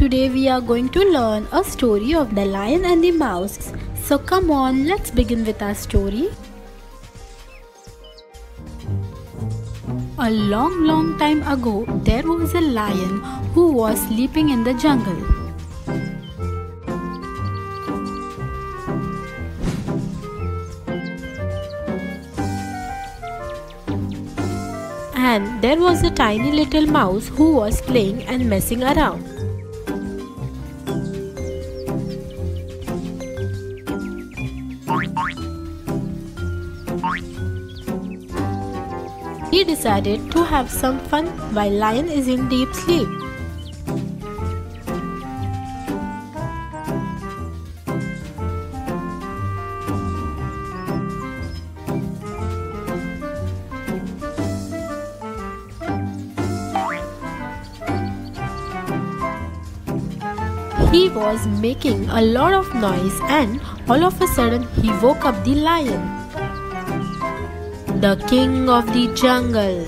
Today we are going to learn a story of the lion and the mouse. So come on, let's begin with our story. A long, long time ago, there was a lion who was sleeping in the jungle. And there was a tiny little mouse who was playing and messing around. He decided to have some fun while Lion is in deep sleep. He was making a lot of noise and all of a sudden he woke up the lion. The king of the jungle.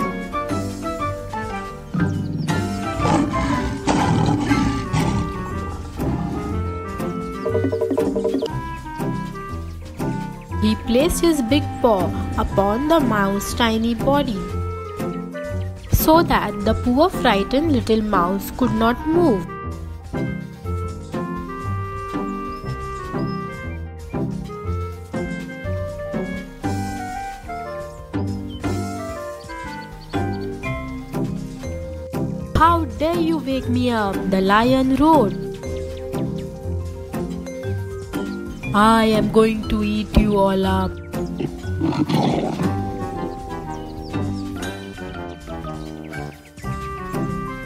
He placed his big paw upon the mouse's tiny body so that the poor frightened little mouse could not move. How you wake me up? The lion roared. I am going to eat you all up.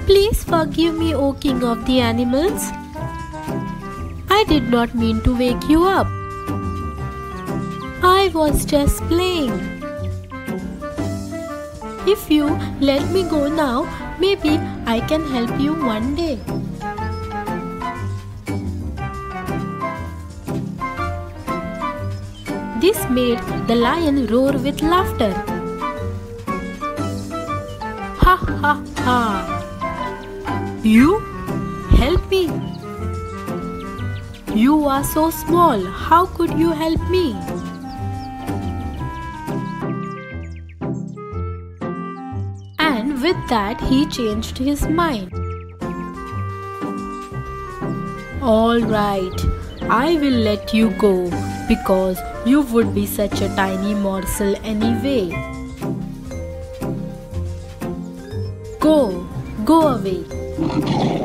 Please forgive me, O king of the animals. I did not mean to wake you up. I was just playing. If you let me go now, maybe I can help you one day. This made the lion roar with laughter. Ha ha ha! You? Help me! You are so small, how could you help me? With that, he changed his mind. Alright, I will let you go because you would be such a tiny morsel anyway. Go, go away.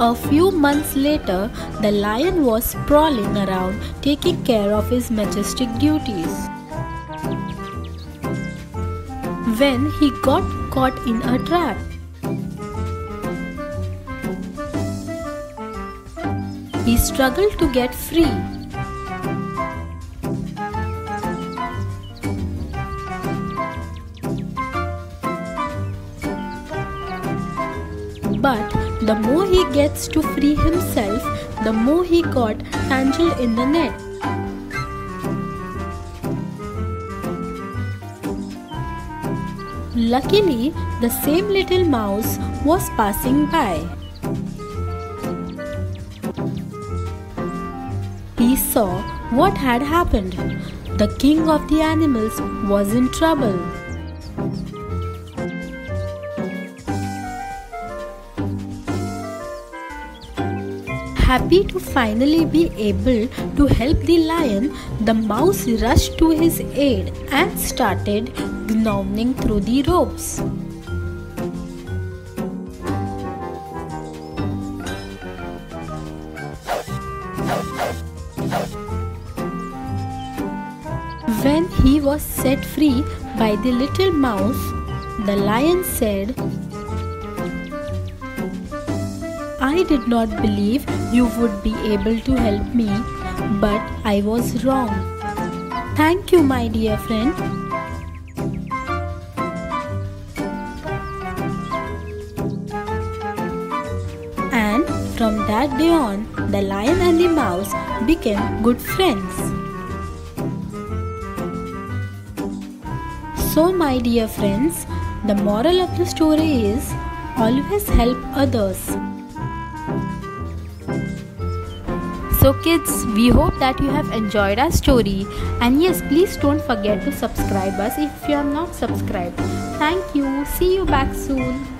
A few months later, the lion was sprawling around taking care of his majestic duties. When he got caught in a trap, he struggled to get free. The more he gets to free himself, the more he got tangled in the net. Luckily, the same little mouse was passing by. He saw what had happened. The king of the animals was in trouble. Happy to finally be able to help the lion, the mouse rushed to his aid and started gnawing through the ropes. When he was set free by the little mouse, the lion said, I did not believe you would be able to help me, but I was wrong. Thank you, my dear friend. And From that day on, the lion and the mouse became good friends. So, my dear friends, the moral of the story is always help others. So, kids, we hope that you have enjoyed our story. And yes, please don't forget to subscribe us if you are not subscribed. Thank you. See you back soon.